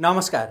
नमस्कार।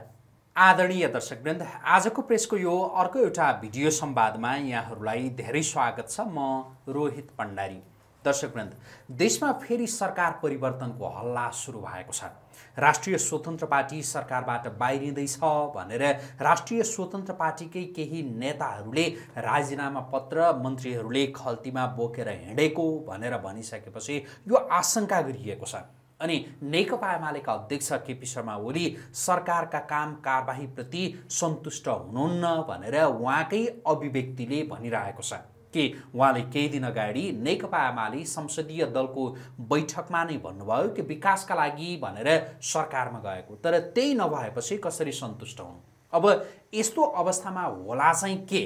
आदरणीय दर्शकवृन्द आजको प्रेसको यो अर्को एउटा भिडियो संवादमा यहाँहरूलाई धेरै स्वागत छ म रोहित भण्डारी दर्शकवृन्द देशमा फेरि सरकार परिवर्तनको हल्ला सुरु भएको छ। राष्ट्रिय स्वतन्त्र पार्टी सरकारबाट बाहिरिँदैछ भनेर राष्ट्रिय स्वतन्त्र पार्टीकै केही नेताहरूले राजीनामा पत्र मन्त्रीहरूले खल्तीमा बोकेर हिँडेको भनेर भनिसकेपछि यो आशंका गरिएको छ। अनि नेकपा एमालेका अध्यक्ष केपी शर्मा ओली सरकारका काम कारबाहीप्रति सन्तुष्ट हुनुहुन्न भनेर उहाँकै अभिव्यक्तिले भनिरहेको छ। कि उहाँले केही दिन अगाडि नेकपा एमाले संसदीय दलको बैठकमा नै भन्नुभयो कि विकासका लागि भनेर सरकारमा गएको तर त्यही नभएपछि कसरी सन्तुष्ट हुनु? अब यस्तो अवस्थामा होला चाहिँ के?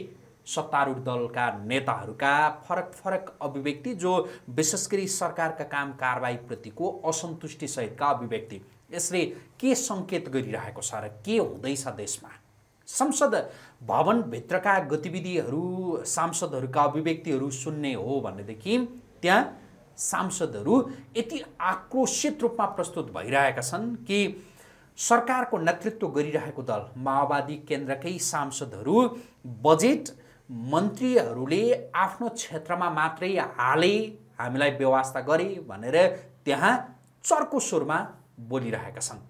सत्तारूढ दलका नेताहरूका फरक फरक अभिव्यक्ति जो विशेष गरी सरकारका काम कारवाहीप्रतिको असन्तुष्टिसहितका अभिव्यक्ति। यसले के सङ्केत गरिरहेको छ र के हुँदैछ देशमा? संसद भवनभित्रका गतिविधिहरू सांसदहरूका अभिव्यक्तिहरू सुन्ने हो भनेदेखि त्यहाँ सांसदहरू यति आक्रोशित रूपमा प्रस्तुत भइरहेका छन् कि सरकारको नेतृत्व गरिरहेको दल माओवादी केन्द्रकै सांसदहरू बजेट मन्त्रीहरूले आफ्नो क्षेत्रमा मात्रै हाले हामीलाई व्यवस्था गरे भनेर त्यहाँ चर्को स्वरमा बोलिरहेका छन्।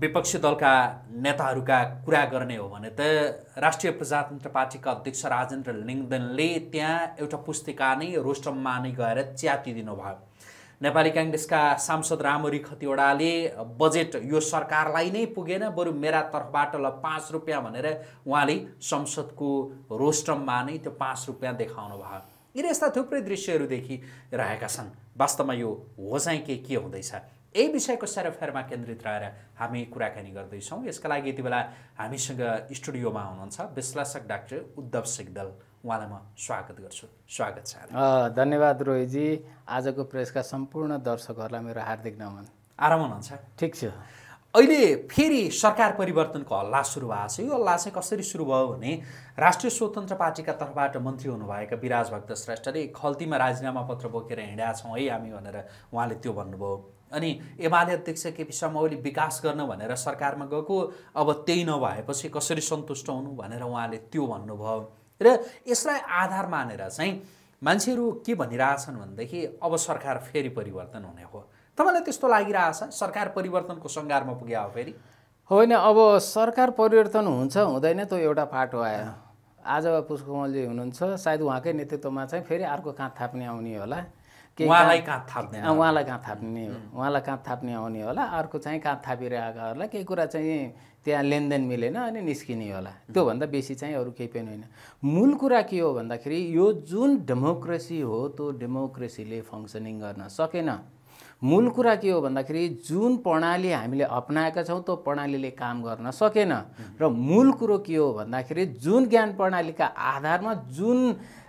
विपक्षी दलका नेताहरूका कुरा गर्ने हो भने त राष्ट्रिय प्रजातन्त्र पार्टीका अध्यक्ष राजेन्द्र लिङ्गदेनले त्यहाँ एउटा पुस्तिका नै रोस्टममा नै गएर च्यातिदिनु भयो। नेपाली काङ्ग्रेसका सांसद रामरी खतिवडाले बजेट यो सरकारलाई नै पुगेन बरु मेरा तर्फबाट ल पाँच रुपियाँ भनेर उहाँले संसदको रोस्टममा नै त्यो पाँच रुपियाँ देखाउनु भयो। यिनी यस्ता थुप्रै दृश्यहरू देखिरहेका छन्। वास्तवमा यो हो चाहिँ के के हुँदैछ? यही विषयको सेरोफेरमा केन्द्रित रहेर हामी कुराकानी गर्दैछौँ। यसका लागि यति बेला हामीसँग स्टुडियोमा हुनुहुन्छ विश्लेषक डाक्टर उद्धव सिगदल। उहाँलाई म स्वागत गर्छु। स्वागत छ धन्यवाद रोहितजी। आजको प्रेसका सम्पूर्ण दर्शकहरूलाई मेरो हार्दिक नमन। आराम हुनुहुन्छ? ठिक छ। अहिले फेरि सरकार परिवर्तनको हल्ला सुरु भएको छ। यो हल्ला चाहिँ कसरी सुरु भयो भने राष्ट्रिय स्वतन्त्र पार्टीका तर्फबाट मन्त्री हुनुभएका विराज भक्त श्रेष्ठले खल्तीमा राजीनामा पत्र बोकेर हिँडेका छौँ है हामी भनेर उहाँले त्यो भन्नुभयो। अनि एमाले अध्यक्ष केपी शर्मा ओली विकास गर्न भनेर सरकारमा गएको अब त्यही नभएपछि कसरी सन्तुष्ट हुनु भनेर उहाँले त्यो भन्नुभयो। र यसलाई आधार मानेर चाहिँ मान्छेहरू के भनिरहेछन् भनेदेखि अब सरकार फेरि परिवर्तन हुने हो। तपाईँलाई त्यस्तो लागिरहेछ? सरकार परिवर्तनको सङ्घारमा पुग्यो हो फेरि? होइन अब सरकार परिवर्तन हुन्छ हुँदैन त्यो एउटा पाटो आयो। आज पुष्पकमलजी हुनुहुन्छ सायद उहाँकै नेतृत्वमा चाहिँ फेरि अर्को काँध थाप्ने आउने होला। उहाँलाई काँध थाप्ने उहाँलाई काँध थाप्ने उहाँलाई काँध थाप्ने आउने होला। अर्को चाहिँ काँध थापिरहेकाहरूलाई केही कुरा चाहिँ त्यहाँ लेनदेन मिलेन अनि निस्किने होला। त्योभन्दा बेसी चाहिँ अरू केही पनि होइन। मूल कुरा के हो भन्दाखेरि यो जुन डेमोक्रेसी हो त्यो डेमोक्रेसीले फङ्सनिङ गर्न सकेन। मूल कुरा के हो भन्दाखेरि जुन प्रणाली हामीले अप्नाएका छौँ त्यो प्रणालीले काम गर्न सकेन। र मूल कुरो के हो भन्दाखेरि जुन ज्ञान प्रणालीका आधारमा जुन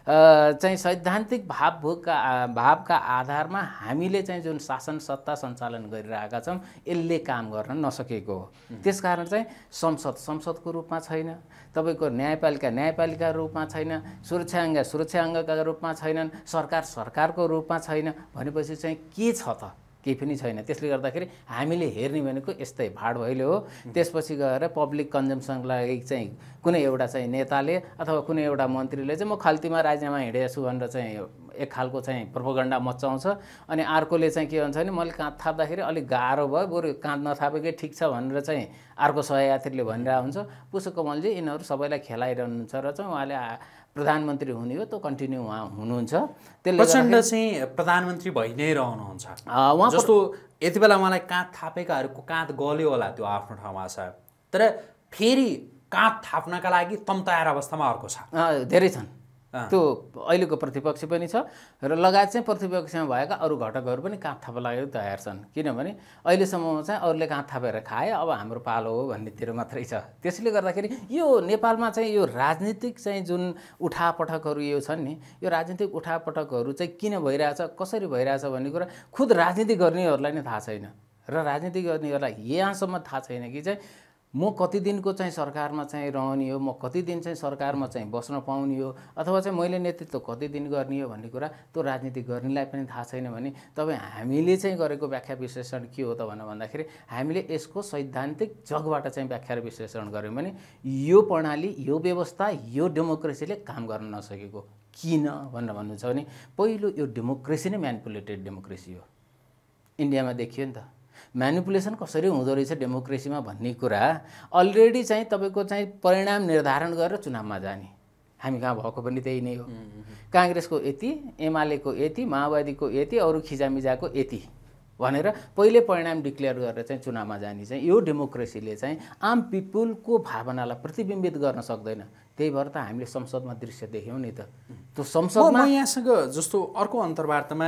चाहिँ सैद्धान्तिक भावभोगका भावका आधारमा हामीले चाहिँ जुन शासन सत्ता सञ्चालन गरिरहेका छौँ यसले काम गर्न नसकेको हो। त्यसकारण चाहिँ संसद संसदको रूपमा छैन तपाईँको न्यायपालिका न्यायपालिका रूपमा छैन सुरक्षा अङ्ग सुरक्षा अङ्गका रूपमा छैनन् सरकार सरकारको रूपमा छैन भनेपछि चाहिँ के छ त? केही पनि छैन। त्यसले गर्दाखेरि हामीले हेर्ने भनेको यस्तै भाड भैलो हो। त्यसपछि गएर पब्लिक कन्जम्सनको लागि चाहिँ कुनै एउटा चाहिँ नेताले अथवा कुनै एउटा मन्त्रीले चाहिँ म खल्तीमा राजीनामा हिँडेको छु भनेर चाहिँ एक खालको चाहिँ प्रोपोगन्डा मचाउँछ अनि अर्कोले चाहिँ के भन्छ भने मैले काँध थाप्दाखेरि अलिक गाह्रो भयो बरु काँध नथापेकै ठिक छ भनेर चाहिँ अर्को सहयात्रीले भनिरहेको हुन्छ। पुष्प कमलजी यिनीहरू सबैलाई खेलाइरहनुहुन्छ र चाहिँ उहाँले प्रधानमन्त्री हुने हो त्यो कन्टिन्यू उहाँ हुनुहुन्छ। त्यसले प्रचण्ड चाहिँ प्रधानमन्त्री भइ नै रहनुहुन्छ। उहाँ जस्तो यति बेला मलाई काँध थापेकाहरूको काँध गल्यो होला त्यो आफ्नो ठाउँमा छ। तर फेरि काँध थाप्नका लागि तम तयार अवस्थामा अर्को छ। धेरै छन्। त्यो अहिलेको प्रतिपक्ष पनि छ र लगायत चाहिँ प्रतिपक्षमा भएका अरू घटकहरू पनि काँध थाप्न लागि तयार छन् किनभने अहिलेसम्ममा चाहिँ अरूले काँध थापेर खाए अब हाम्रो पालो हो भन्नेतिर मात्रै छ। त्यसले गर्दाखेरि यो नेपालमा चाहिँ यो राजनीतिक चाहिँ जुन उठापटकहरू यो छन् नि यो राजनीतिक उठापटकहरू चाहिँ किन भइरहेछ कसरी भइरहेछ भन्ने कुरा खुद राजनीति गर्नेहरूलाई नै थाहा छैन। र राजनीति गर्नेहरूलाई यहाँसम्म थाहा छैन कि चाहिँ म कति दिनको चाहिँ सरकारमा चाहिँ रहने हो म कति दिन चाहिँ सरकारमा चाहिँ बस्न पाउने हो अथवा चाहिँ मैले नेतृत्व कति दिन गर्ने हो भन्ने कुरा त्यो राजनीति गर्नेलाई पनि थाहा छैन भने तपाईँ हामीले चाहिँ गरेको व्याख्या विश्लेषण के हो त भनेर भन्दाखेरि हामीले यसको सैद्धान्तिक जगबाट चाहिँ व्याख्या र विश्लेषण गऱ्यौँ भने यो प्रणाली यो व्यवस्था यो डेमोक्रेसीले काम गर्न नसकेको किन भनेर भन्नुहुन्छ भने पहिलो यो डेमोक्रेसी नै म्यानिपुलेटेड डेमोक्रेसी हो। इन्डियामा देखियो नि त। म्यानिपुलेसन कसरी हुँदो रहेछ डेमोक्रेसीमा भन्ने कुरा अलरेडी चाहिँ तपाईँको चाहिँ परिणाम निर्धारण गरेर चुनावमा जाने। हामी कहाँ भएको पनि त्यही नै हो। काङ्ग्रेसको यति एमालेको यति माओवादीको यति अरू खिजामिजाको यति भनेर पहिले परिणाम डिक्लेयर गरेर चाहिँ चुनावमा जाने चाहिँ यो डेमोक्रेसीले चाहिँ आम पिपुलको भावनालाई प्रतिबिम्बित गर्न सक्दैन। त्यही भएर त हामीले संसदमा दृश्य देख्यौँ नि त। त्यो संसदमा म यहाँसँग जस्तो अर्को अन्तर्वार्तामा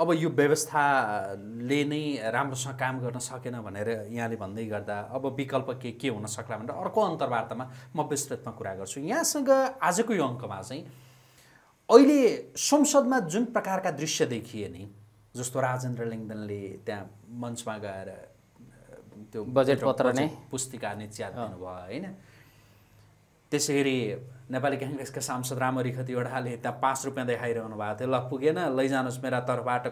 अब यो व्यवस्थाले नै राम्रोसँग काम गर्न सकेन भनेर यहाँले भन्दै गर्दा अब विकल्प के के हुन सक्ला भनेर अर्को अन्तर्वार्तामा म विस्तृतमा कुरा गर्छु। यहाँसँग आजको यो अङ्कमा चाहिँ अहिले संसदमा जुन प्रकारका दृश्य देखिए नि जस्तो राजेन्द्र लिङ्गदनले त्यहाँ मञ्चमा गएर त्यो बजेट पत्र नै? पुस्तिका निच्यात दिनुभयो होइन? त्यसै गरी नेपाली काङ्ग्रेसका सांसद रामरी खतिवडाले त्यहाँ पाँच रुपियाँ देखाइरहनु भएको थियो। ल पुगेन लैजानुहोस् मेरा तर्फबाट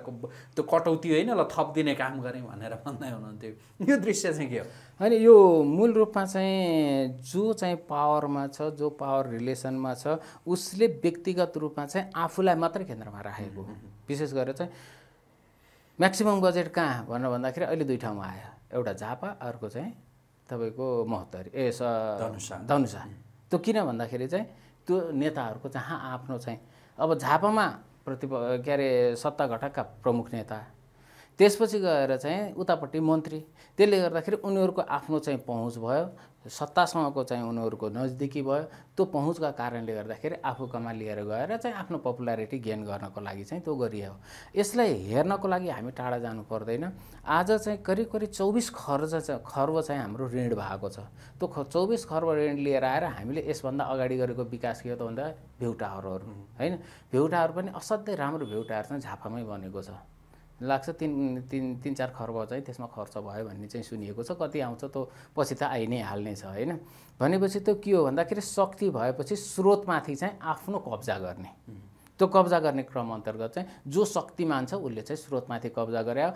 त्यो कटौती होइन ल थप दिने काम गरेँ भनेर भन्दै हुनुहुन्थ्यो। यो दृश्य चाहिँ के हो? होइन यो मूल रूपमा चाहिँ जो चाहिँ पावरमा छ जो पावर रिलेसनमा छ उसले व्यक्तिगत रूपमा चाहिँ आफूलाई मात्रै केन्द्रमा राखेको विशेष गरेर चाहिँ म्याक्सिमम् बजेट कहाँ भनेर भन्दाखेरि अहिले दुई ठाउँमा आयो। एउटा झापा अर्को चाहिँ तपाईँको महोत्तरी ए स धनुषा। धनुषा। त्यो किन भन्दाखेरि चाहिँ त्यो नेताहरूको जहाँ आफ्नो चाहिँ। अब झापामा प्रतिप के अरे सत्ता घटकका प्रमुख नेता त्यसपछि गएर चाहिँ उतापट्टि मन्त्री त्यसले गर्दाखेरि उनीहरूको आफ्नो चाहिँ पहुँच भयो सत्तासँगको चाहिँ उनीहरूको नजदिकी भयो। त्यो पहुँचका कारणले गर्दाखेरि आफू कमा लिएर गएर चाहिँ आफ्नो पपुलारिटी गेन गर्नको लागि चाहिँ त्यो गरियो। यसलाई हेर्नको लागि हामी टाढा जानु पर्दैन। आज चाहिँ करिब करिब चौबिस खर्च चाहिँ खर्ब चाहिँ हाम्रो ऋण भएको छ। त्यो ख चौबिस खर्ब ऋण लिएर आएर हामीले यसभन्दा अगाडि गरेको विकास के हो त भन्दा भ्यू टावरहरू होइन? भ्यू टावर पनि असाध्यै राम्रो भ्यू टावर चाहिँ झापामै बनेको छ। लाग्छ तिन तिन तिन चार खर्ब चाहिँ त्यसमा खर्च भयो भन्ने चाहिँ सुनिएको छ। कति आउँछ त्यो पछि त आइ नै हाल्ने छ होइन? भनेपछि त्यो के हो भन्दाखेरि शक्ति भएपछि स्रोतमाथि चाहिँ आफ्नो कब्जा गर्ने। त्यो कब्जा गर्ने क्रम अन्तर्गत चाहिँ जो शक्तिमान छ उसले चाहिँ स्रोतमाथि कब्जा गरे।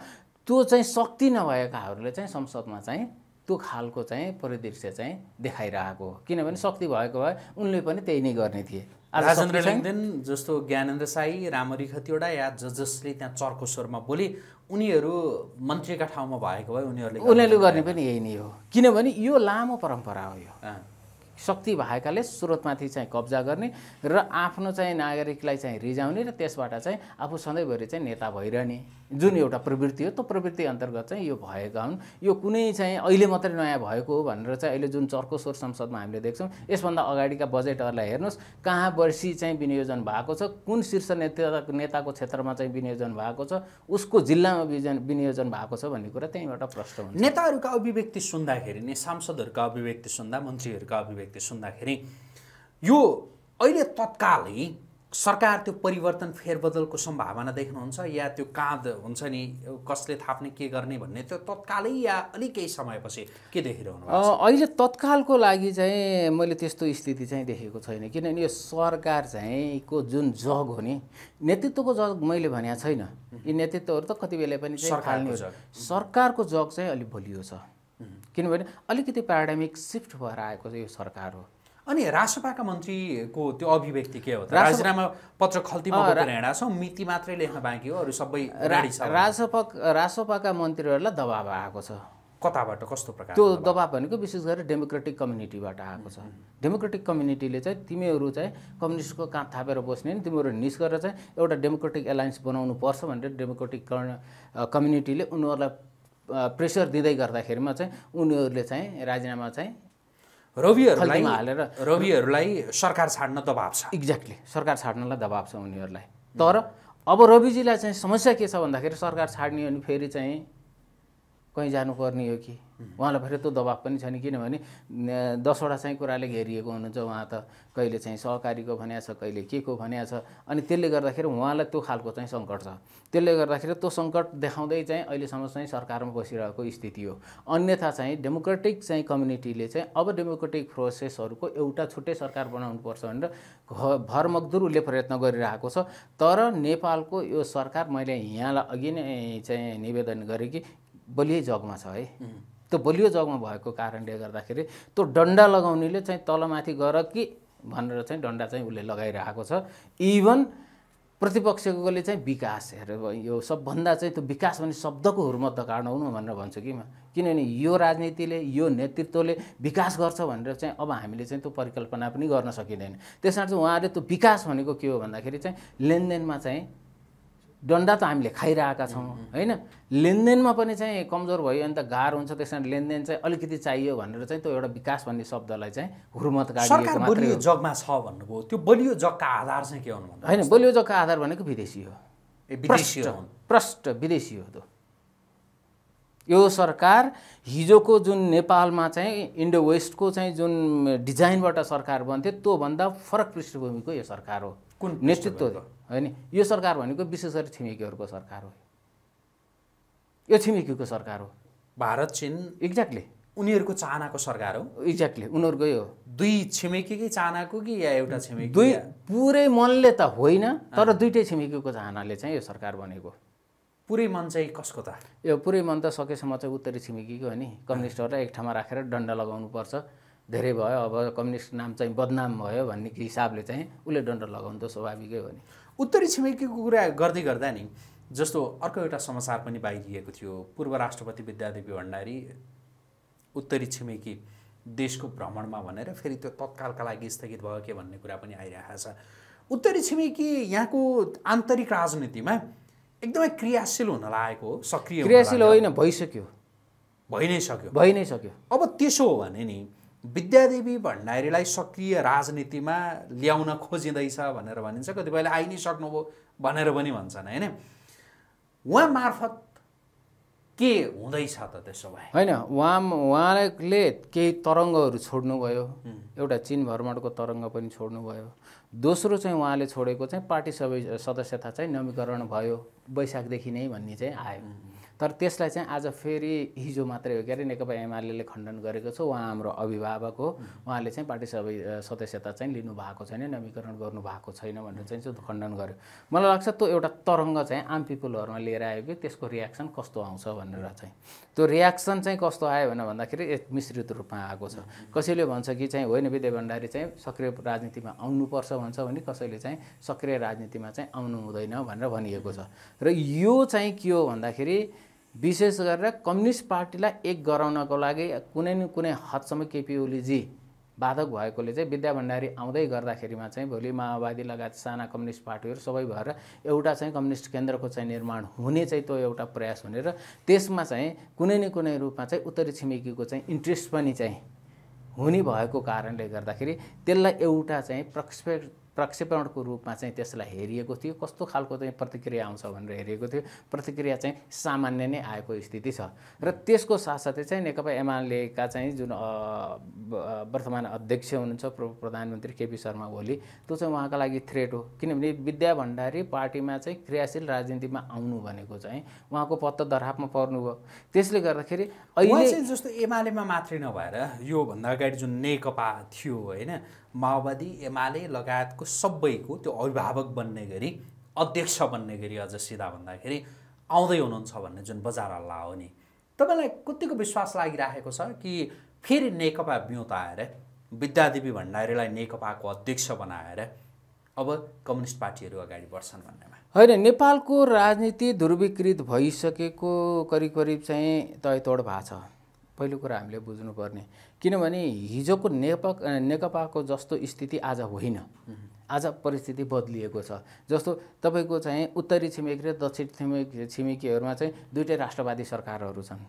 त्यो चाहिँ शक्ति नभएकाहरूले चाहिँ संसदमा चाहिँ त्यो खालको चाहिँ परिदृश्य चाहिँ देखाइरहेको हो। किनभने शक्ति भएको भए उनले पनि त्यही नै गर्ने थिए। राजेन्द्र। लिङ्गदेन जस्तो ज्ञानेन्द्र साई रामरी खतिवडा या ज जसले त्यहाँ चर्को स्वरमा बोले उनीहरू मन्त्रीका ठाउँमा भएको भए उनीहरूले उनीहरूले गर्ने पनि यही नै हो। किनभने यो लामो परम्परा हो यो। शक्ति भएकाले स्रोतमाथि चाहिँ कब्जा गर्ने र आफ्नो चाहिँ नागरिकलाई चाहिँ रिजाउने र त्यसबाट चाहिँ आफू सधैँभरि चाहिँ नेता भइरहने। जुन एउटा प्रवृत्ति हो त्यो प्रवृत्ति अन्तर्गत चाहिँ यो भएका हुन्। यो कुनै चाहिँ अहिले मात्रै नयाँ भएको हो भनेर चाहिँ अहिले जुन चर्को स्वर संसदमा हामीले देख्छौँ यसभन्दा अगाडिका बजेटहरूलाई हेर्नुहोस् कहाँ वर्षी चाहिँ विनियोजन भएको छ कुन शीर्ष नेता नेताको क्षेत्रमा चाहिँ विनियोजन भएको छ उसको जिल्लामा विनियोजन भएको छ भन्ने कुरा त्यहीँबाट प्रष्ट हुन्छ। नेताहरूका अभिव्यक्ति सुन्दाखेरि नै सांसदहरूका अभिव्यक्ति सुन्दा मन्त्रीहरूका अभिव्यक्ति सुन्दाखेरि यो अहिले तत्कालै सरकार त्यो परिवर्तन फेरबदलको सम्भावना देख्नुहुन्छ या त्यो काँध हुन्छ नि कसले थाप्ने के गर्ने भन्ने त्यो तत्कालै या अलिक केही समयपछि के देखिरहनु अहिले तत्कालको लागि चाहिँ मैले त्यस्तो स्थिति चाहिँ देखेको छैन किनभने यो सरकार चाहिँ को जुन जग हो नि नेतृत्वको जग मैले भनेको छैन। यी नेतृत्वहरू त कति बेला पनि। सरकारको जग। चाहिँ अलिक बलियो छ। किनभने अलिकति प्याराडामिक सिफ्ट भएर आएको चाहिँ यो सरकार हो। अनि रासपाका मन्त्रीको त्यो अभिव्यक्ति के हो त? राजीनामा पत्र खल्तीमा छौँ। मिति मात्रै लेख्न बाँकी हो अरू सबै रासपा रासपाका मन्त्रीहरूलाई दबाब आएको छ। कताबाट कस्तो प्रकार त्यो दबाब? भनेको विशेष गरेर डेमोक्रेटिक कम्युनिटीबाट आएको छ। डेमोक्रेटिक कम्युनिटीले चाहिँ तिमीहरू चाहिँ कम्युनिस्टको काँध थापेर बस्ने नि तिमीहरू निस्केर चाहिँ एउटा डेमोक्रेटिक एलायन्स बनाउनु पर्छ भनेर डेमोक्रेटिक कम्युनिटीले उनीहरूलाई प्रेसर दिँदै गर्दाखेरिमा चाहिँ उनीहरूले चाहिँ राजीनामा चाहिँ रविहरूलाई हालेर रविहरूलाई सरकार छाड्न दबाब छ। एक्ज्याक्टली सरकार छाड्नलाई दबाब छ उनीहरूलाई। तर अब रविजीलाई चाहिँ समस्या के छ भन्दाखेरि सरकार छाड्ने अनि फेरि चाहिँ कहीँ जानुपर्ने हो कि? उहाँलाई फेरि त्यो दबाब पनि छ नि किनभने दसवटा चाहिँ कुराले घेरिएको हुनुहुन्छ उहाँ त। कहिले चाहिँ सहकारीको भनिया छ कहिले के को भनिया छ। अनि त्यसले गर्दाखेरि उहाँलाई त्यो खालको चाहिँ सङ्कट छ। त्यसले गर्दाखेरि त्यो सङ्कट देखाउँदै चाहिँ अहिलेसम्म चाहिँ सरकारमा बसिरहेको स्थिति हो। अन्यथा चाहिँ डेमोक्रेटिक चाहिँ कम्युनिटीले चाहिँ अब डेमोक्रेटिक प्रोसेसहरूको एउटा छुट्टै सरकार बनाउनुपर्छ भनेर घ- भरमग्दुर उसले प्रयत्न गरिरहेको छ। तर नेपालको यो सरकार मैले यहाँलाई अघि नै चाहिँ निवेदन गरेँ कि बलियै जगमा छ है। त्यो बलियो जगमा भएको कारणले गर्दाखेरि त्यो डन्डा लगाउनेले चाहिँ तलमाथि गर कि भनेर चाहिँ डन्डा चाहिँ उसले लगाइरहेको छ। इभन प्रतिपक्षकोले चाहिँ विकास हेरेर यो सबभन्दा चाहिँ त्यो विकास भन्ने शब्दको हुर्मत काडाउनु भनेर भन्छु कि म। किनभने यो राजनीतिले यो नेतृत्वले विकास गर्छ भनेर चाहिँ अब हामीले चाहिँ त्यो परिकल्पना पनि गर्न सकिँदैन। त्यस कारण चाहिँ उहाँले त्यो विकास भनेको के हो भन्दाखेरि चाहिँ लेनदेनमा चाहिँ डन्डा त हामीले खाइरहेका छौँ होइन? लेनदेनमा पनि चाहिँ कमजोर भयो भने त गाह्रो हुन्छ त्यस कारण लेनदेन चाहिँ अलिकति चाहियो भनेर चाहिँ त्यो एउटा विकास भन्ने शब्दलाई चाहिँ हुर्मत सरकार बलियो हो। जगमा छ भन्नुभयो। त्यो बलियो जगका आधार चाहिँ के हुनु होइन बलियो जगका आधार भनेको विदेशी हो। ए विदेशी हुन्। प्रष्ट विदेशी हो त्यो। यो सरकार हिजोको जुन नेपालमा चाहिँ इन्डो वेस्टको चाहिँ जुन डिजाइनबाट सरकार बन्थ्यो त्योभन्दा फरक पृष्ठभूमिको यो सरकार हो। कुन नेतृत्व होइन यो सरकार भनेको विशेष गरी छिमेकीहरूको सरकार हो। यो छिमेकीको सरकार हो। भारत चीन एक्ज्याक्टली उनीहरूको चाहनाको सरकार हो? एक्ज्याक्टली उनीहरूकै हो। दुई छिमेकीकै चाहनाको कि या एउटा छिमेकी दुई या- पुरै मनले त होइन तर दुइटै छिमेकीको चाहनाले चाहिँ यो सरकार बनेको पुरै मन चाहिँ कसको त? यो पुरै मन त सकेसम्म चाहिँ उत्तरी छिमेकीको हो नि। कम्युनिस्टहरूलाई एक ठाउँमा राखेर डन्डा लगाउनुपर्छ। धेरै भयो अब कम्युनिस्ट नाम चाहिँ बदनाम भयो भन्ने हिसाबले चाहिँ उसले डन्डा लगाउनु त स्वाभाविकै हो नि। उत्तरी छिमेकीको कुरा गर्दै गर्दा नि जस्तो अर्को एउटा समाचार पनि बाहिरिएको थियो पूर्व राष्ट्रपति विद्यादेवी भण्डारी उत्तरी छिमेकी देशको भ्रमणमा भनेर फेरि त्यो तत्कालका लागि स्थगित भयो के भन्ने कुरा पनि आइरहेको छ। उत्तरी छिमेकी यहाँको आन्तरिक राजनीतिमा एकदमै क्रियाशील हुन लागेको हो सक्रिय क्रियाशील होइन भइसक्यो। भइ नै सक्यो। भइ नै सक्यो। अब त्यसो हो भने नि विद्यादेवी भण्डारीलाई सक्रिय राजनीतिमा ल्याउन खोजिँदैछ भनेर भनिन्छ। कतिपयले आइ नै सक्नुभयो भनेर पनि भन्छन् होइन? उहाँ मार्फत के हुँदैछ त त्यसो भए? होइन उहाँ उहाँले केही तरङ्गहरू छोड्नुभयो। एउटा चिन भ्रमणको तरङ्ग पनि छोड्नुभयो। दोस्रो चाहिँ उहाँले छोडेको चाहिँ पार्टी सबै सदस्यता चाहिँ नवीकरण भयो वैशाखदेखि नै भन्ने चाहिँ आयो। तर त्यसलाई चाहिँ आज फेरि हिजो मात्रै हो के अरे? नेकपा एमाले खण्डन गरेको छ। उहाँ हाम्रो अभिभावक हो। उहाँले चाहिँ पार्टी सबै सदस्यता चाहिँ लिनु भएको छैन नवीकरण गर्नु भएको छैन भनेर चाहिँ त्यो खण्डन गर्यो। मलाई लाग्छ त्यो एउटा तरङ्ग चाहिँ आम पिपुलहरूमा लिएर आयो कि त्यसको रियाक्सन कस्तो आउँछ भनेर चाहिँ। त्यो रियाक्सन चाहिँ कस्तो आयो भने भन्दाखेरि मिश्रित रूपमा आएको छ। कसैले भन्छ कि चाहिँ होइन विद्या भण्डारी चाहिँ सक्रिय राजनीतिमा आउनुपर्छ भन्छ भने कसैले चाहिँ सक्रिय राजनीतिमा चाहिँ आउनु हुँदैन भनेर भनिएको छ। र यो चाहिँ के हो भन्दाखेरि विशेष गरेर कम्युनिस्ट पार्टीलाई एक गराउनको लागि कुनै न कुनै हदसम्म केपी ओलीजी बाधक भएकोले चाहिँ विद्या भण्डारी आउँदै गर्दाखेरिमा चाहिँ भोलि माओवादी लगायत साना कम्युनिस्ट पार्टीहरू सबै भएर एउटा चाहिँ कम्युनिस्ट केन्द्रको चाहिँ निर्माण हुने चाहिँ त्यो एउटा प्रयास हुने र त्यसमा चाहिँ कुनै न कुनै रूपमा चाहिँ उत्तरी छिमेकीको चाहिँ इन्ट्रेस्ट पनि चाहिँ हुने भएको कारणले गर्दाखेरि त्यसलाई एउटा चाहिँ प्रक्षेप प्रक्षेपणको रूपमा चाहिँ त्यसलाई हेरिएको थियो। कस्तो खालको चाहिँ प्रतिक्रिया आउँछ भनेर हेरिएको थियो। प्रतिक्रिया चाहिँ सामान्य नै आएको स्थिति छ। र त्यसको साथसाथै चाहिँ नेकपा एमालेका चाहिँ जुन वर्तमान अध्यक्ष हुनुहुन्छ प्र प्रधानमन्त्री केपी शर्मा ओली त्यो चाहिँ उहाँका लागि थ्रेट हो। किनभने विद्या भण्डारी पार्टीमा चाहिँ क्रियाशील राजनीतिमा आउनु भनेको चाहिँ उहाँको पत्ता दरापमा पर्नुभयो। त्यसले गर्दाखेरि अहिले जस्तो एमालेमा मात्रै नभएर योभन्दा अगाडि जुन नेकपा थियो होइन माओवादी एमाले लगायतको सबैको त्यो अभिभावक बन्ने गरी अध्यक्ष बन्ने गरी अझ सिधा भन्दाखेरि आउँदै हुनुहुन्छ भन्ने जुन बजार हल्ला हो नि। तपाईँलाई कतिको विश्वास लागिराखेको छ कि फेरि नेकपा बिउताएर विद्यादेवी भण्डारीलाई नेकपाको अध्यक्ष बनाएर अब कम्युनिस्ट पार्टीहरू अगाडि बढ्छन् भन्नेमा? होइन नेपालको राजनीति ध्रुवीकृत भइसकेको करिब करिब चाहिँ तयतोड भएको छ। पहिलो कुरा हामीले बुझ्नुपर्ने। किनभने हिजोको नेपा नेकपाको जस्तो स्थिति आज होइन। आज परिस्थिति बदलिएको छ। जस्तो तपाईँको चाहिँ उत्तरी छिमेकी र दक्षिण छिमेकी छिमेकीहरूमा चाहिँ दुइटै राष्ट्रवादी सरकारहरू छन्।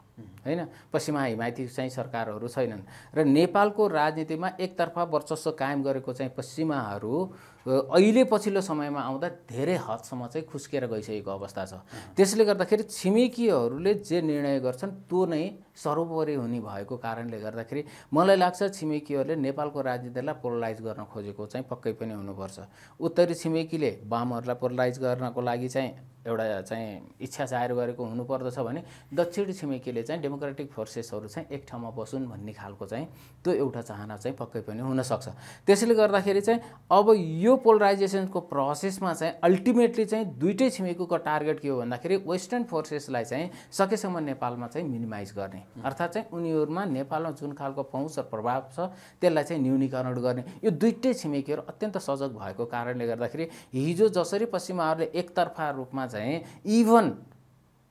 होइन? पश्चिमा हिमायती चाहिँ सरकारहरू छैनन्। र नेपालको राजनीतिमा एकतर्फा वर्चस्व कायम गरेको चाहिँ पश्चिमाहरू अहिले पछिल्लो समयमा आउँदा धेरै हदसम्म चाहिँ खुस्केर गइसकेको अवस्था छ। त्यसले गर्दाखेरि छिमेकीहरूले जे निर्णय गर्छन् त्यो नै सर्वोपरि हुने भएको कारणले गर्दाखेरि मलाई लाग्छ छिमेकीहरूले नेपालको राजनीतिलाई पोलराइज गर्न खोजेको चाहिँ पक्कै पनि हुनुपर्छ। उत्तरी छिमेकीले वामहरूलाई पोलराइज गर्नको लागि चाहिँ एउटा चाहिँ इच्छा जाहेर गरेको हुनुपर्दछ भने दक्षिणी छिमेकीले चाहिँ डेमोक्रेटिक फोर्सेसहरू चाहिँ एक ठाउँमा बसुन् भन्ने खालको चाहिँ त्यो एउटा चाहना चाहिँ पक्कै पनि हुनसक्छ। त्यसैले गर्दाखेरि चाहिँ अब यो पोलराइजेसनको प्रोसेसमा चाहिँ अल्टिमेटली चाहिँ दुइटै छिमेकीको टार्गेट के हो भन्दाखेरि वेस्टर्न फोर्सेसलाई चाहिँ सकेसम्म नेपालमा चाहिँ मिनिमाइज गर्ने। अर्थात् चाहिँ उनीहरूमा नेपालमा जुन खालको पहुँच र प्रभाव छ त्यसलाई चाहिँ न्यूनीकरण गर्ने। यो दुइटै छिमेकीहरू अत्यन्त सजग भएको कारणले गर्दाखेरि हिजो जसरी पश्चिमाहरूले एकतर्फा रूपमा चाहिँ इभन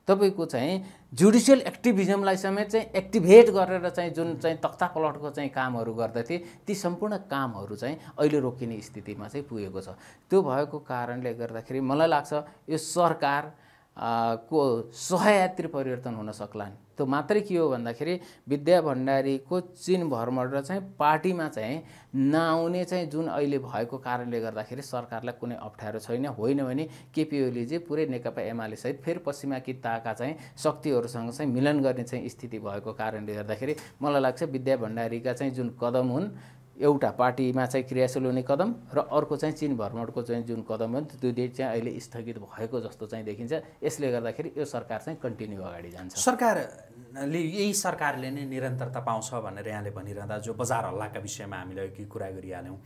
तपाईँको चाहिँ जुडिसियल एक्टिभिजमलाई समेत चाहिँ एक्टिभेट गरेर चाहिँ जुन चाहिँ तख्ता पलटको चाहिँ कामहरू गर्दथे ती सम्पूर्ण कामहरू चाहिँ अहिले रोकिने स्थितिमा चाहिँ पुगेको छ। त्यो भएको कारणले गर्दाखेरि मलाई लाग्छ यो सरकार को सहयात्री परिवर्तन हुन सक्लान्। त्यो मात्रै के हो भन्दाखेरि विद्या भण्डारीको चिन भ्रमण र चाहिँ पार्टीमा चाहिँ नआउने चाहिँ जुन अहिले भएको कारणले गर्दाखेरि सरकारलाई कुनै अप्ठ्यारो छैन होइन भने केपी ओलीजी पुरै नेकपा एमाले सहित फेरि पश्चिमा किताका चाहिँ शक्तिहरूसँग चाहिँ मिलन गर्ने चाहिँ स्थिति भएको कारणले गर्दाखेरि मलाई लाग्छ विद्या भण्डारीका चाहिँ जुन कदम हुन् एउटा पार्टीमा चाहिँ क्रियाशील हुने कदम र अर्को चाहिँ चिन भ्रमणको चाहिँ जुन कदम हो त्यो डेट चाहिँ अहिले स्थगित भएको जस्तो चाहिँ देखिन्छ। यसले गर्दाखेरि यो सरकार चाहिँ कन्टिन्यू अगाडि जान्छ। सरकारले यही सरकारले नै निरन्तरता पाउँछ भनेर यहाँले भनिरहँदा जो बजार हल्लाका विषयमा हामीले अघि कुरा गरिहाल्यौँ।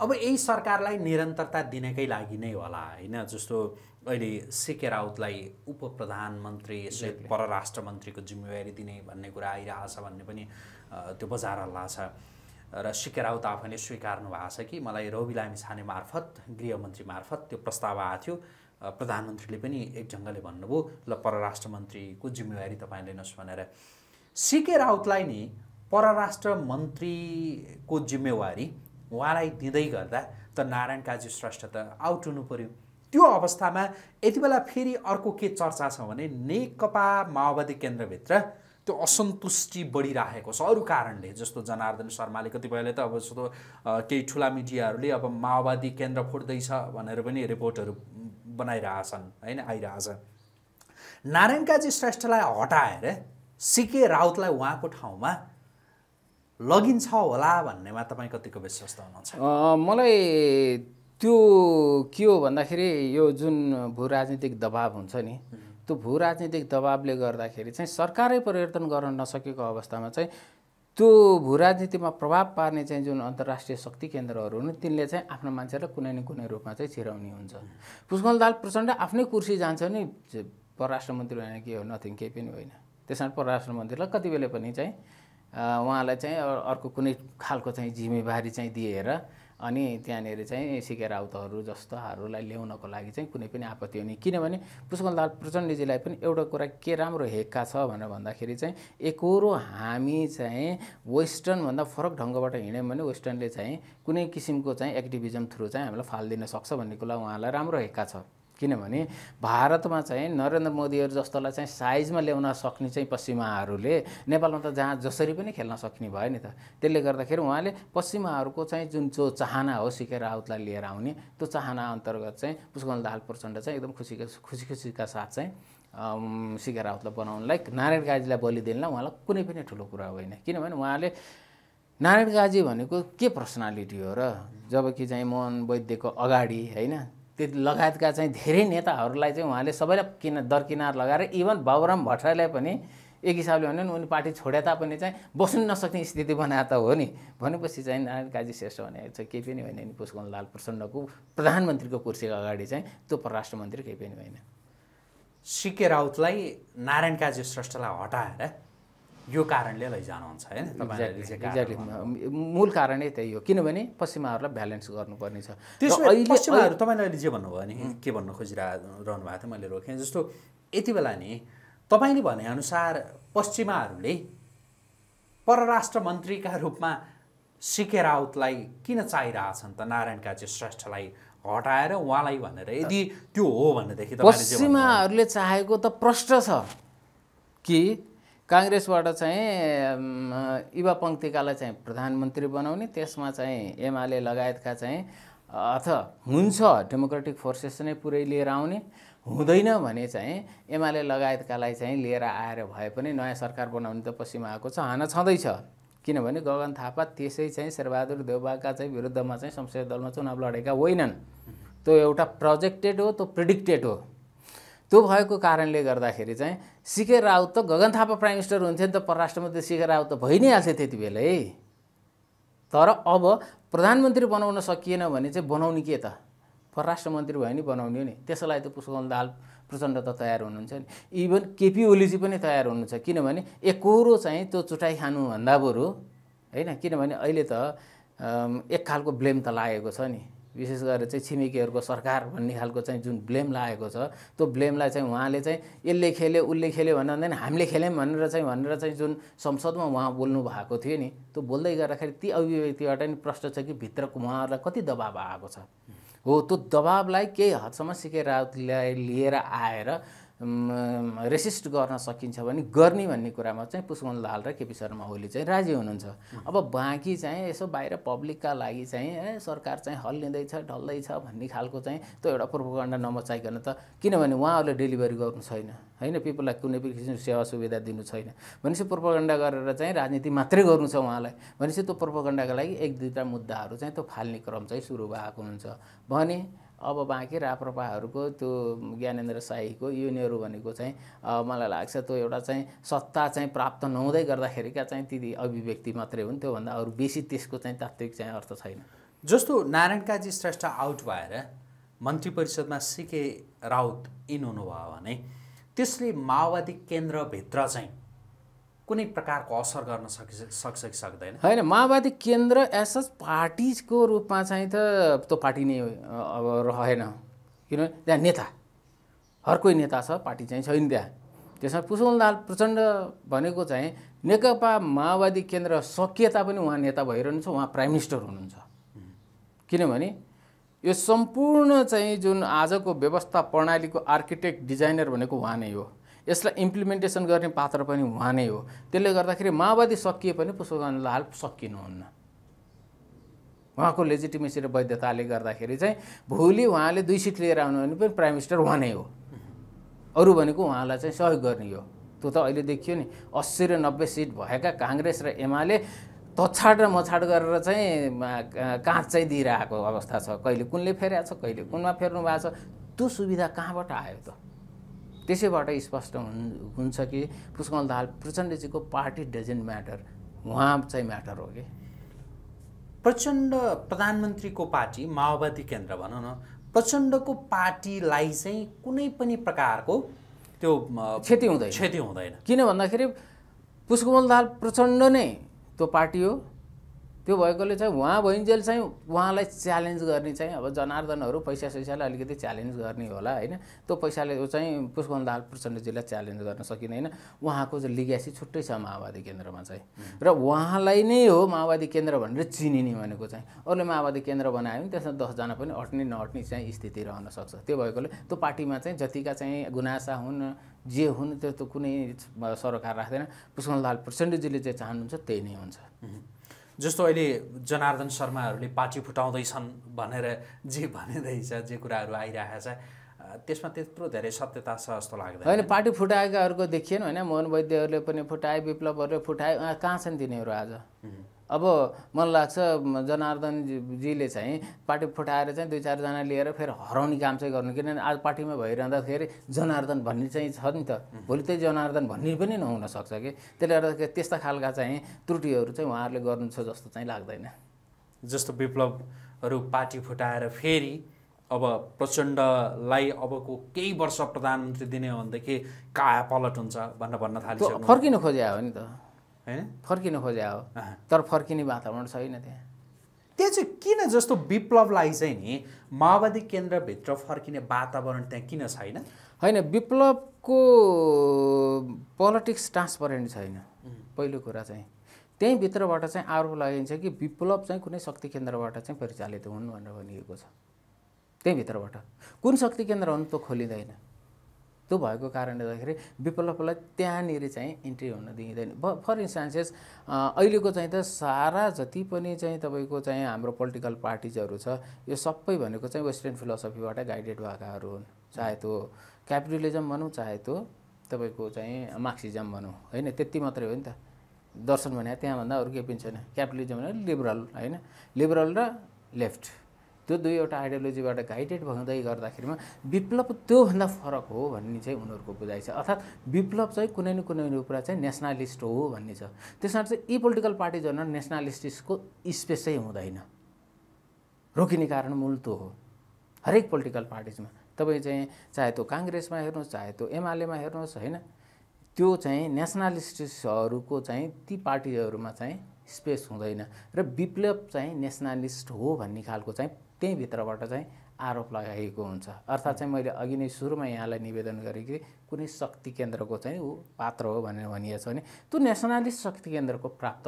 अब यही सरकारलाई निरन्तरता दिनकै लागि नै होला होइन? जस्तो अहिले सिके राउतलाई उप प्रधानमन्त्री सहित परराष्ट्र मन्त्रीको जिम्मेवारी दिने भन्ने कुरा आइरहेछ भन्ने पनि त्यो बजार हल्ला छ। र सिके राउत आफैले स्वीकार्नु भएको छ कि? मलाई रवि छाने मार्फत गृहमन्त्री मार्फत त्यो प्रस्ताव आएको थियो। प्रधानमन्त्रीले पनि एक ढङ्गले भन्नुभयो ल परराष्ट्र मन्त्रीको जिम्मेवारी तपाईँ लिनुहोस् भनेर। सिके राउतलाई नि परराष्ट्र मन्त्रीको जिम्मेवारी उहाँलाई दिँदै गर्दा त नारायण काजी श्रेष्ठ त आउट हुनु पर्यो। त्यो अवस्थामा यति बेला फेरि अर्को के चर्चा छ भने नेकपा माओवादी केन्द्रभित्र त्यो असन्तुष्टि बढिरहेको छ। अरू कारणले जस्तो जनार्दन शर्माले कतिपयले त अब जस्तो केही ठुला मिडियाहरूले अब माओवादी केन्द्र फुट्दैछ भनेर पनि रिपोर्टहरू बनाइरहेछन् होइन आइरहेछ नारायण काजी श्रेष्ठलाई हटाएर सिके राउतलाई उहाँको ठाउँमा लगिन्छ होला भन्नेमा तपाईँ कतिको विश्वस्त हुनुहुन्छ? मलाई त्यो के हो भन्दाखेरि यो जुन भू राजनीतिक दबाब हुन्छ नि त्यो भू राजनीतिक दबाबले गर्दाखेरि चाहिँ सरकारै परिवर्तन गर्न नसकेको अवस्थामा चाहिँ त्यो भू राजनीतिमा प्रभाव पार्ने चाहिँ जुन अन्तर्राष्ट्रिय शक्ति केन्द्रहरू हुन् तिनले चाहिँ आफ्नो मान्छेलाई कुनै न कुनै रूपमा चाहिँ छिराउने हुन्छ। पुष्कल दाल प्रचण्ड आफ्नै कुर्सी जान्छ नि परराष्ट्र मन्त्री होइन के हो नथिङ केही पनि होइन। त्यसमा परराष्ट्र मन्त्रीलाई कति बेला पनि चाहिँ उहाँलाई चाहिँ अर्को कुनै खालको चाहिँ जिम्मेवारी चाहिँ दिएर अनि त्यहाँनिर चाहिँ सिके राउतहरू जस्ताहरूलाई ल्याउनको लागि चाहिँ कुनै पनि आपत्ति हुने किनभने पुष्पकमल प्रचण्डजीलाई पनि एउटा कुरा के राम्रो हेक्का छ भनेर भन्दाखेरि चाहिँ एकहोरो हामी चाहिँ वेस्टर्नभन्दा फरक ढङ्गबाट हिँड्यौँ भने वेस्टर्नले चाहिँ कुनै किसिमको चाहिँ एक्टिभिजम थ्रु चाहिँ हामीलाई फालिदिन सक्छ भन्ने कुरा उहाँलाई राम्रो हेक्का छ। किनभने भारतमा चाहिँ नरेन्द्र मोदीहरू जस्तोलाई चाहिँ साइजमा ल्याउन सक्ने चाहिँ पश्चिमाहरूले नेपालमा त जहाँ जसरी पनि खेल्न सक्ने भयो नि त त्यसले गर्दाखेरि उहाँले पश्चिमाहरूको चाहिँ जुन जो चाहना हो सिके राउतलाई लिएर आउने त्यो चाहना अन्तर्गत चाहिँ पुष्पकमल दाहाल प्रचण्ड चाहिँ एकदम खुसीका खुसी खुसीका साथ चाहिँ सिके राउतलाई बनाउनलाई नारायण गाजीलाई बलिदिनलाई उहाँलाई कुनै पनि ठुलो कुरा होइन। किनभने उहाँले नारायण गाजी भनेको के पर्सनालिटी हो र जबकि चाहिँ मोहन वैद्यको अगाडि होइन? त्यो लगायतका चाहिँ धेरै नेताहरूलाई चाहिँ उहाँले सबैलाई किन दरकिनार लगाएर इभन बाबुराम भट्टराईलाई पनि एक हिसाबले भन्यो भने उनी पार्टी छोडे तापनि चाहिँ बस्नु नसक्ने स्थिति बनाए त हो नि। भनेपछि चाहिँ नारायण काजी श्रेष्ठ भनेको चाहिँ केही पनि होइन नि पुष्पकमल लाल प्रचण्डको प्रधानमन्त्रीको कुर्सीको अगाडि चाहिँ त्यो परराष्ट्र मन्त्री केही पनि होइन। सिके राउतलाई नारायण काजी श्रेष्ठलाई हटाएर यो कारणले लैजानुहुन्छ होइन? एक्ज्याक्टली मूल कारणै त्यही हो किनभने पश्चिमाहरूलाई ब्यालेन्स गर्नुपर्ने छ। र त्यसो भए अहिले पश्चिमाहरू तपाईँले अहिले जे भन्नुभयो नि के भन्न खोजिरह रहनु भएको थियो मैले रोकेँ। जस्तो यति बेला नि तपाईँले भनेअनुसार पश्चिमाहरूले परराष्ट्र मन्त्रीका रूपमा सिके राउतलाई किन चाहिरहेछन् त? नारायण काजी श्रेष्ठलाई हटाएर उहाँलाई भनेर। यदि त्यो हो भनेदेखि पश्चिमाहरूले चाहेको त प्रष्ट छ कि काङ्ग्रेसबाट चाहिँ युवा पङ्क्तिकालाई चाहिँ प्रधानमन्त्री बनाउने त्यसमा चाहिँ एमाले लगायतका चाहिँ अथवा हुन्छ डेमोक्रेटिक फोर्सेस नै पुरै लिएर आउने। हुँदैन भने चाहिँ एमाले लगायतकालाई चाहिँ लिएर आएर भए पनि नयाँ सरकार बनाउने त पश्चिमा आएको छ हाना छँदैछ। किनभने गगन थापा त्यसै चाहिँ शेरबहादुर देउबाका चाहिँ विरुद्धमा चाहिँ संसदीय दलमा चुनाव लडेका होइनन्। त्यो एउटा प्रोजेक्टेड हो त्यो प्रिडिक्टेड हो। त्यो भएको कारणले गर्दाखेरि चाहिँ सिके राउत त गगन थापा प्राइम मिनिस्टर हुन्थ्यो नि त परराष्ट्र मन्त्री सिके राउत त भइ नै हाल्थ्यो त्यति बेलै। तर अब प्रधानमन्त्री बनाउन सकिएन भने चाहिँ बनाउने के त? परराष्ट्र मन्त्री भयो नि बनाउने नि। त्यसको लागि त पुष्पकमल दाहाल प्रचण्ड त तयार हुनुहुन्छ नि। इभन केपी ओलीजी पनि तयार हुनुहुन्छ। किनभने एकहोरो चाहिँ त्यो चुटाइ खानुभन्दा बरु होइन? किनभने अहिले त एक खालको ब्लेम त लागेको छ नि। विशेष गरेर चाहिँ छिमेकीहरूको सरकार भन्ने खालको चाहिँ जुन ब्लेम लागेको छ त्यो ब्लेमलाई चाहिँ उहाँले चाहिँ यसले खेल्यो उसले खेल्यो भन्दा हुँदैन हामीले खेल्यौँ भनेर चाहिँ भनेर चाहिँ जुन संसदमा उहाँ बोल्नु भएको थियो नि त्यो बोल्दै गर्दाखेरि ती अभिव्यक्तिबाट नि प्रश्न छ कि भित्रको उहाँहरूलाई कति दबाब आएको छ। हो त्यो दबाबलाई केही हदसम्म सिके राउतलाई लिएर आएर रेसिस्ट गर्न सकिन्छ भने गर्ने भन्ने कुरामा चाहिँ पुष्पमल दाहाल र केपी शर्मा ओली चाहिँ राजी हुनुहुन्छ। अब बाँकी चाहिँ यसो बाहिर पब्लिकका लागि चाहिँ ए सरकार चाहिँ हल लिँदैछ ढल्दैछ भन्ने खालको चाहिँ त्यो एउटा प्रोपोगन्डा नमचाइकन त किनभने उहाँहरूले डेलिभरी गर्नु छैन। होइन पिपललाई कुनै पनि किसिमको सेवा सुविधा दिनु छैन। भनेपछि प्रोपोगन्डा गरेर चाहिँ राजनीति मात्रै गर्नु छ उहाँलाई। भनेपछि त्यो प्रोपोगन्डाको लागि एक दुईवटा मुद्दाहरू चाहिँ त्यो फाल्ने क्रम चाहिँ सुरु भएको हुन्छ। भने अब बाँकी राप्रपाहरूको त्यो ज्ञानेन्द्र शाहीको युनिहरू भनेको चाहिँ मलाई लाग्छ त्यो एउटा चाहिँ सत्ता चाहिँ प्राप्त नहुँदै गर्दाखेरिका चाहिँ ती अभिव्यक्ति मात्रै हुन्। त्योभन्दा अरू बेसी त्यसको चाहिँ तात्विक चाहिँ अर्थ छैन। जस्तो नारायण काजी श्रेष्ठ आउट भएर मन्त्री परिषदमा सिके राउत इन हुनुभयो भने त्यसले माओवादी केन्द्रभित्र चाहिँ कुनै प्रकारको असर गर्न सकि सक्छ कि सक्दैन होइन माओवादी केन्द्र सच पार्टीको रूपमा चाहिँ त त्यो पार्टी नै अब रहेन। किनभने त्यहाँ नेता। हर नेता छ पार्टी चाहिँ छैन त्यहाँ। त्यसमा पुष्पमल दाहाल प्रचण्ड भनेको चाहिँ नेकपा माओवादी केन्द्र सकिए तापनि उहाँ नेता भइरहनुहुन्छ उहाँ प्राइम मिनिस्टर हुनुहुन्छ। किनभने यो सम्पूर्ण चाहिँ जुन आजको व्यवस्था प्रणालीको आर्किटेक्ट डिजाइनर भनेको उहाँ नै हो। यसलाई इम्प्लिमेन्टेसन गर्ने पात्र पनि उहाँ नै हो। त्यसले गर्दाखेरि माओवादी सकिए पनि पुष्पकमल दाहाल सकिनुहुन्न। उहाँको लेजिटिमेसी र वैधताले गर्दाखेरि चाहिँ भोलि उहाँले दुई सिट लिएर आउनु भने पनि प्राइम मिनिस्टर उहाँ नै हो। अरू भनेको उहाँलाई चाहिँ सहयोग गर्ने हो। त्यो त अहिले देखियो नि अस्सी र नब्बे सिट भएका काङ्ग्रेस र एमाले तछाड र मछाड गरेर चाहिँ काँच चाहिँ दिइरहेको अवस्था छ। कहिले कुनले फेरेको छ कहिले कुनमा फेर्नु भएको छ। त्यो सुविधा कहाँबाट आयो त? त्यसैबाट स्पष्ट हुन् हुन्छ कि पुष्पकमल दाहाल प्रचण्डजीको पार्टी डजन्ट म्याटर उहाँ चाहिँ म्याटर हो कि? प्रचण्ड प्रधानमन्त्रीको पार्टी माओवादी केन्द्र भनौँ न प्रचण्डको पार्टीलाई चाहिँ कुनै पनि प्रकारको त्यो क्षति हुँदैन। क्षति हुँदैन। किन भन्दाखेरि पुष्पकमल दाहाल प्रचण्ड नै त्यो पार्टी हो। त्यो भएकोले चाहिँ उहाँ भइन्जेल चाहिँ उहाँलाई च्यालेन्ज गर्ने चाहिँ अब जनार्दनहरू पैसा सैसाले अलिकति च्यालेन्ज गर्ने होला होइन? त्यो पैसाले चाहिँ पुष्पकमल दाहाल प्रचण्डजीलाई च्यालेन्ज गर्न सकिँदैन। उहाँको चाहिँ लिग्यासी छुट्टै छ माओवादी केन्द्रमा चाहिँ। र उहाँलाई नै हो माओवादी केन्द्र भनेर चिनिने भनेको चाहिँ। अरूले माओवादी केन्द्र बनायो भने त्यसमा दसजना पनि अट्ने नअट्ने चाहिँ स्थिति रहन सक्छ। त्यो भएकोले त्यो पार्टीमा चाहिँ जतिका चाहिँ गुनासा हुन् जे हुन् त्यो त कुनै सरोकार राख्दैन। पुष्पकमल दाहाल प्रचण्डजीले जे चाहनुहुन्छ त्यही नै हुन्छ। जस्तो अहिले जनार्दन शर्माहरूले पार्टी फुटाउँदैछन् भनेर जे भनिँदैछ जे कुराहरू आइरहेको छ त्यसमा त्यत्रो धेरै सत्यता छ जस्तो लाग्दैन। होइन पार्टी फुटाएकाहरूको देखिएन होइन मोहन वैद्यहरूले पनि फुटाए विप्लवहरूले फुटाए कहाँ छन् तिनीहरू आज? अब मलाई लाग्छ म- जनार्दन जी- जीले चाहिँ पार्टी फुटाएर चाहिँ दुई चारजना लिएर फेरि हराउने काम चाहिँ गर्नु। किनभने आज पार्टीमा भइरहँदाखेरि जनार्दन भन्ने चाहिँ छ नि त। भोलि त्यही जनार्दन भन्ने पनि नहुन सक्छ कि? त्यसले गर्दाखेरि त्यस्ता खालका चाहिँ त्रुटिहरू चाहिँ उहाँहरूले गर्नु छ जस्तो चाहिँ लाग्दैन। जस्तो विप्लवहरू पार्टी फुटाएर फेरि अब प्रचण्डलाई अबको केही वर्ष प्रधानमन्त्री दिने हो भनेदेखि काया पलट हुन्छ भनेर भन्न त्यो थालिसक्नु। फर्किनु खोज्या हो नि त। होइन? फर्किनु खोज्या हो। तर फर्किने वातावरण छैन त्यहाँ। त्यहाँ चाहिँ किन जस्तो विप्लवलाई चाहिँ नि माओवादी केन्द्रभित्र फर्किने वातावरण त्यहाँ किन छैन? होइन विप्लवको पोलिटिक्स ट्रान्सपरेन्ट छैन। पहिलो कुरा चाहिँ। त्यहीँ भित्रबाट चाहिँ आरोप लगाइन्छ कि विप्लव चाहिँ कुनै शक्ति केन्द्रबाट चाहिँ परिचालित हुन् भनेर भनिएको छ। त्यहीँ भित्रबाट कुन शक्ति केन्द्र हुन् त्यो खोलिँदैन। त्यो भएको कारणले गर्दाखेरि विप्लवलाई त्यहाँनिर चाहिँ इन्ट्री हुन दिइँदैन। फर इन्स्टान्सेस अहिलेको चाहिँ त सारा जति पनि चाहिँ तपाईँको चाहिँ हाम्रो पोलिटिकल पार्टिजहरू छ यो सबै भनेको चाहिँ वेस्टर्न फिलोसफीबाट गाइडेड भएकाहरू हुन्। चाहे त्यो क्यापिटलिजम भनौँ चाहे त्यो तपाईँको चाहिँ मार्क्सिजम भनौँ होइन? त्यति मात्रै हो नि त। दर्शन भने त्यहाँभन्दा अरू केही पनि छैन। क्यापिटलिजम भने लिबरल होइन? लिबरल र लेफ्ट त्यो दुईवटा आइडियोलोजीबाट गाइडेड हुँदै गर्दाखेरिमा विप्लव त्योभन्दा फरक हो भन्ने चाहिँ उनीहरूको बुझाइ छ। अर्थात् विप्लव चाहिँ कुनै न कुनै कुरा चाहिँ नेसनलिस्ट हो भन्ने छ। त्यसमा चाहिँ यी पोलिटिकल पार्टिजहरूमा नेसनलिस्टिस्टको स्पेसै हुँदैन। रोकिने कारण मूल त्यो हो। हरेक पोलिटिकल पार्टिजमा तपाईँ चाहिँ चाहे त्यो काङ्ग्रेसमा हेर्नुहोस् चाहे त्यो एमालेमा हेर्नुहोस् होइन? त्यो चाहिँ नेसनलिस्टहरूको चाहिँ ती पार्टीहरूमा चाहिँ स्पेस हुँदैन। र विप्लव चाहिँ नेसनलिस्ट हो भन्ने खालको चाहिँ त्यही भित्रबाट चाहिँ आरोप लगाइएको हुन्छ। अर्थात् चाहिँ मैले अघि नै सुरुमा यहाँलाई निवेदन गरेँ कि कुनै शक्ति केन्द्रको चाहिँ ऊ पात्र हो भनेर भनिएको छ भने त्यो नेसनलिस्ट शक्ति केन्द्रको प्राप्त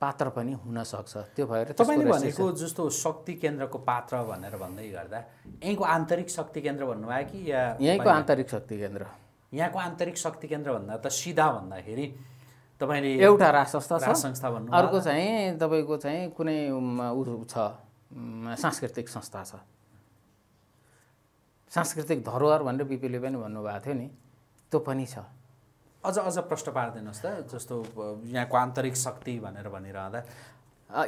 पात्र पनि हुनसक्छ त्यो भएर तपाईँले भनेको जस्तो शक्ति केन्द्रको पात्र भनेर भन्दै गर्दा यहीँको आन्तरिक शक्ति केन्द्र भन्नुभयो कि या यहीँको आन्तरिक शक्ति केन्द्र। यहाँको आन्तरिक शक्ति केन्द्र भन्दा त सिधा भन्दाखेरि तपाईँले एउटा राष्ट्र संस्था राज छ। संस्था भन्नु अर्को चाहिँ तपाईँको चाहिँ कुनै ऊ छ। सांस्कृतिक संस्था छ। सांस्कृतिक धरोहर भनेर बिपीले पनि भन्नुभएको थियो नि त्यो पनि छ। अझ अझ प्रश्न पारिदिनुहोस् त जस्तो यहाँको आन्तरिक शक्ति भनेर भनिरहँदा।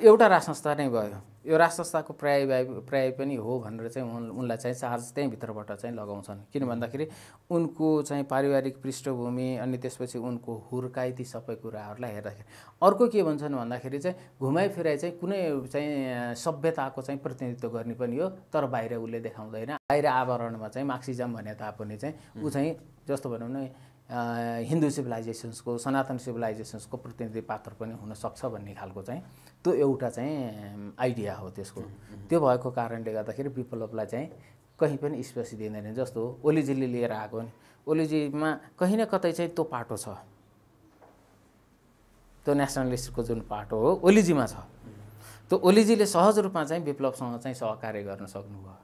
एउटा राज संस्था नै भयो। यो राज संस्थाको प्राय प्राय पनि हो भनेर चाहिँ उन उनलाई चाहिँ चार्ज त्यहीँभित्रबाट चाहिँ लगाउँछन्। किन भन्दाखेरि उनको चाहिँ पारिवारिक पृष्ठभूमि अनि त्यसपछि उनको हुर्काइ ती सबै कुराहरूलाई हेर्दाखेरि अर्को के भन्छन् भन्दाखेरि चाहिँ घुमाइ फिराइ चाहिँ कुनै चाहिँ सभ्यताको चाहिँ प्रतिनिधित्व गर्ने पनि हो तर बाहिर उसले देखाउँदैन। बाहिर आवरणमा चाहिँ मार्क्सिजम भने तापनि चाहिँ ऊ चाहिँ जस्तो भनौँ न हिन्दू सिभिलाइजेसन्सको सनातन सिभिलाइजेसन्सको प्रतिनिधि पात्र पनि हुनसक्छ भन्ने खालको चाहिँ त्यो एउटा चाहिँ आइडिया हो त्यसको। त्यो भएको कारणले गर्दाखेरि विप्लवलाई चाहिँ कहीँ पनि स्पेस दिँदैन जस्तो ओलीजीले लिएर आएको नि। ओलीजीमा कहीँ न कतै चाहिँ त्यो पाटो छ। त्यो नेसनलिस्टको जुन पाटो हो ओलीजीमा छ। त्यो ओलीजीले सहज रूपमा चाहिँ विप्लवसँग चाहिँ सहकार्य गर्न सक्नुभयो।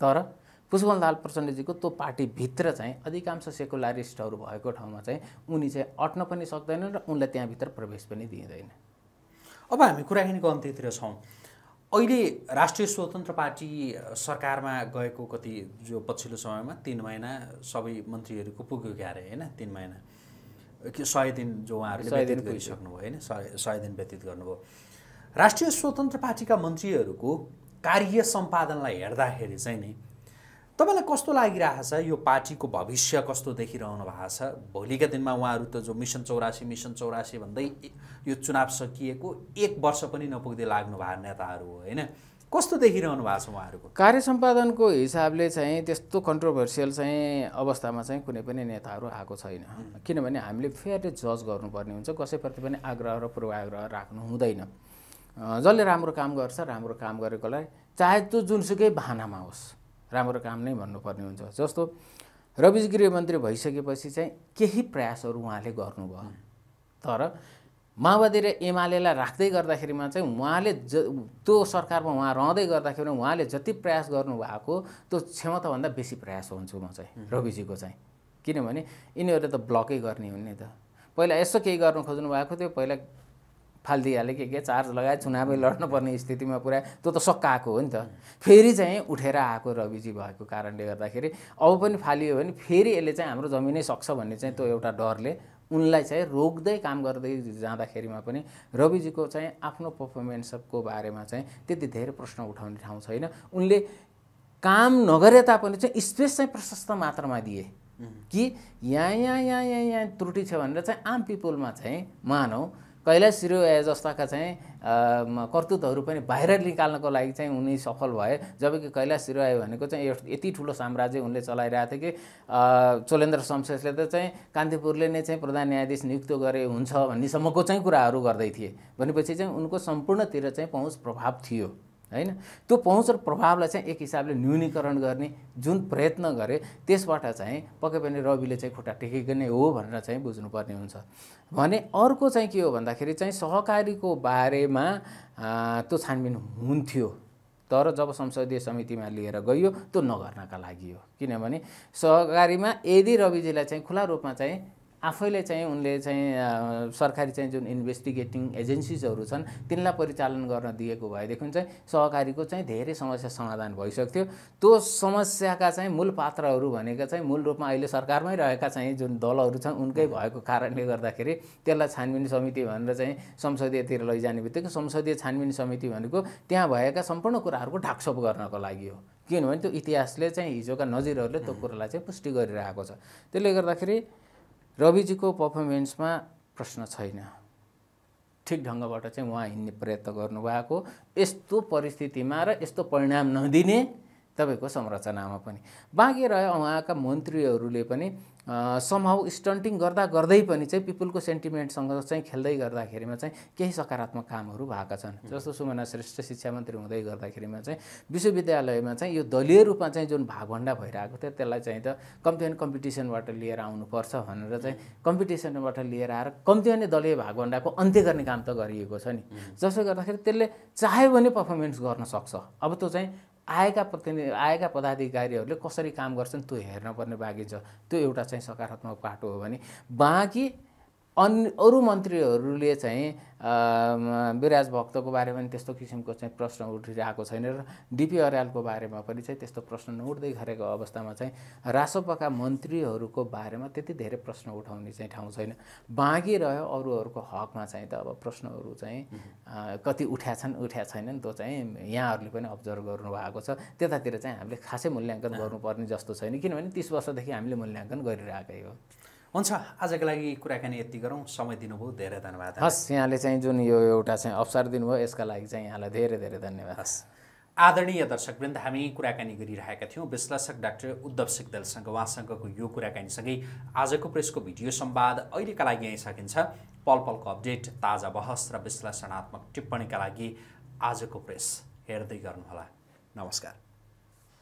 तर पुष्पल दाल प्रचण्डजीको त्यो पार्टीभित्र चाहिँ अधिकांश सेकुलारिस्टहरू भएको ठाउँमा चाहिँ उनी चाहिँ अट्न पनि सक्दैनन् र उनलाई त्यहाँभित्र प्रवेश पनि दिइँदैन अब हामी कुराकानीको अन्त्यतिर छौँ। अहिले राष्ट्रिय स्वतन्त्र पार्टी सरकारमा गएको कति जो पछिल्लो समयमा तिन महिना सबै मन्त्रीहरूको पुग्यो क्यारे होइन? तिन महिना। सय दिन जो उहाँहरूले व्यतीत गरिसक्नुभयो होइन? सय सय दिन व्यतीत गर्नुभयो। राष्ट्रिय स्वतन्त्र पार्टीका मन्त्रीहरूको कार्य सम्पादनलाई हेर्दाखेरि चाहिँ नि तपाईँलाई कस्तो लागिरहेको छ? यो पार्टीको भविष्य कस्तो देखिरहनु भएको छ? भोलिका दिनमा उहाँहरू त जो मिसन चौरासी मिसन चौरासी भन्दै यो चुनाव सकिएको एक वर्ष पनि नपुग्दै लाग्नु भएको नेताहरू हो होइन? कस्तो देखिरहनु भएको छ उहाँहरूको? कार्य सम्पादनको हिसाबले चाहिँ त्यस्तो कन्ट्रोभर्सियल चाहिँ अवस्थामा चाहिँ कुनै पनि नेताहरू आएको छैन। किनभने हामीले फेयरली जज गर्नुपर्ने हुन्छ कसैप्रति पनि आग्रह र पूर्वाग्रह राख्नु हुँदैन। जसले राम्रो काम गर्छ राम्रो काम गरेकोलाई चाहे त्यो जुनसुकै बाहनामा होस्। राम्रो काम नै भन्नुपर्ने हुन्छ। जस्तो रविज गृहमन्त्री भइसकेपछि चाहिँ केही प्रयासहरू उहाँले गर्नुभयो। तर माओवादी र एमालेलाई राख्दै गर्दाखेरिमा चाहिँ उहाँले ज त्यो सरकारमा उहाँ रहँदै गर्दाखेरि उहाँले जति प्रयास गर्नुभएको त्यो क्षमताभन्दा बेसी प्रयास हुन्छु म चाहिँ रविजीको चाहिँ। किनभने यिनीहरूले त ब्लकै गर्ने हुन् नि त। पहिला यसो केही गर्नु खोज्नु भएको थियो पहिला फालिदिइहाल्यो के के चार्ज लगाए चुनावै लड्नुपर्ने स्थितिमा पुऱ्याए त्यो त सकाएको हो नि त। फेरि चाहिँ उठेर आएको रविजी भएको कारणले गर्दाखेरि अब पनि फालियो भने फेरि यसले चाहिँ हाम्रो जमिनै सक्छ भन्ने चाहिँ त्यो एउटा डरले उनलाई चाहिँ रोक्दै काम गर्दै जाँदाखेरिमा पनि रविजीको चाहिँ आफ्नो पर्फर्मेन्सको बारेमा चाहिँ त्यति धेरै प्रश्न उठाउने ठाउँ छैन। उनले काम नगरे तापनि चाहिँ स्पेस चाहिँ प्रशस्त मात्रामा दिए। कि यहाँ यहाँ यहाँ यहाँ यहाँ त्रुटि छ भनेर चाहिँ आम पिपुलमा चाहिँ मानौँ। कैलाश सिरोया जस्ताका चाहिँ कर्तुतहरू पनि बाहिर निकाल्नको लागि चाहिँ उनी सफल भए। जबकि कैलाश सिरोया भनेको चाहिँ यति ठुलो साम्राज्य उनले चलाइरहेको थियो कि चोलेन्द्र शमशेषले त चाहिँ कान्तिपुरले नै चाहिँ प्रधान न्यायाधीश नियुक्त गरे हुन्छ भन्नेसम्मको चाहिँ कुराहरू गर्दै थिए। भनेपछि चाहिँ उनको सम्पूर्णतिर चाहिँ पहुँच प्रभाव थियो। होइन त्यो पहुँच र प्रभावलाई चाहिँ एक हिसाबले न्यूनीकरण गर्ने जुन प्रयत्न गरे त्यसबाट चाहिँ पक्कै पनि रविले चाहिँ खुट्टा टेकेको नै हो भनेर चाहिँ बुझ्नुपर्ने हुन्छ। भने अर्को चाहिँ के हो भन्दाखेरि चाहिँ सहकारीको बारेमा त्यो छानबिन हुन्थ्यो तर जब संसदीय समितिमा लिएर गइयो त्यो नगर्नका लागि हो। किनभने सहकारीमा यदि रविजीलाई चाहिँ खुला रूपमा चाहिँ आफैले चाहिँ उनले चाहिँ सरकारी चाहिँ जुन इन्भेस्टिगेटिङ एजेन्सिजहरू छन् तिनलाई परिचालन गर्न दिएको भएदेखि चाहिँ सहकारीको चाहिँ धेरै समस्या समाधान भइसक्थ्यो। त्यो समस्याका चाहिँ मूल पात्रहरू भनेका चाहिँ मूल रूपमा अहिले सरकारमै रहेका चाहिँ जुन दलहरू छन् उनकै भएको कारणले गर्दाखेरि त्यसलाई छानबिन समिति भनेर चाहिँ संसदीयतिर लैजाने बित्तिकै संसदीय छानबिन समिति भनेको त्यहाँ भएका सम्पूर्ण कुराहरूको ढाकछोप गर्नको लागि हो। किनभने त्यो इतिहासले चाहिँ हिजोका नजिरहरूले त्यो कुरालाई चाहिँ पुष्टि गरिरहेको छ। त्यसले गर्दाखेरि रविजीको पर्फर्मेन्समा प्रश्न छैन। ठिक ढङ्गबाट चाहिँ उहाँ हिँड्ने प्रयत्न गर्नुभएको। यस्तो परिस्थितिमा र यस्तो परिणाम नदिने तपाईँको संरचनामा पनि। बाँकी रह्यो उहाँका मन्त्रीहरूले पनि समहाउ स्टन्टिङ गर्दा गर्दै पनि चाहिँ पिपुलको सेन्टिमेन्टसँग चाहिँ खेल्दै गर्दाखेरिमा चाहिँ केही सकारात्मक कामहरू भएका छन्। जस्तो सुमना श्रेष्ठ शिक्षा मन्त्री हुँदै गर्दाखेरिमा चाहिँ विश्वविद्यालयमा चाहिँ यो दलीय रूपमा चाहिँ जुन भागभन्डा भइरहेको थियो त्यसलाई चाहिँ त कम्ती भने कम्पिटिसनबाट लिएर आउनुपर्छ भनेर चाहिँ कम्पिटिसनबाट लिएर आएर कम्ती भने दलीय भागभन्डाको अन्त्य गर्ने काम त गरिएको छ नि। जसले गर्दाखेरि त्यसले चाह्यो भने पर्फर्मेन्स गर्न सक्छ। अब त्यो चाहिँ आएका प्रतिनिधि आएका पदाधिकारीहरूले कसरी काम गर्छन् त्यो हेर्न पर्ने बाँकी छ। त्यो एउटा चाहिँ सकारात्मक पाटो हो भने बाँकी अन्य अरू मन्त्रीहरूले चाहिँ विराज भक्तको बारेमा त्यस्तो किसिमको चाहिँ प्रश्न उठिरहेको छैन र डिपी अर्यालको बारेमा पनि चाहिँ त्यस्तो प्रश्न नउठ्दै गरेको अवस्थामा चाहिँ रासोपाका मन्त्रीहरूको बारेमा त्यति धेरै प्रश्न उठाउने चाहिँ ठाउँ छैन। बाँकी रह्यो अरूहरूको हकमा चाहिँ त अब प्रश्नहरू चाहिँ कति उठ्या छन् उठ्या छैनन् त्यो चाहिँ यहाँहरूले पनि अब्जर्भ गर्नुभएको छ। त्यतातिर चाहिँ हामीले खासै मूल्याङ्कन गर्नुपर्ने जस्तो छैन। किनभने तिस वर्षदेखि हामीले मूल्याङ्कन गरिरहेकै हो। हुन्छ आजको लागि कुराकानी यति गरौँ। समय दिनुभयो धेरै धन्यवाद। हस् यहाँले चाहिँ जुन यो एउटा चाहिँ अवसर दिनुभयो यसका लागि चाहिँ यहाँलाई धेरै धेरै धन्यवाद। हस्। आदरणीय दर्शकवृन्द हामी कुराकानी गरिरहेका थियौँ। विश्लेषक डाक्टर उद्धव सिक्दलसँग उहाँसँगको यो कुराकानीसँगै आजको प्रेसको भिडियो संवाद अहिलेका लागि यहीँ सकिन्छ। पल पलको अपडेट ताजा बहस र विश्लेषणात्मक टिप्पणीका लागि आजको प्रेस हेर्दै गर्नुहोला। नमस्कार।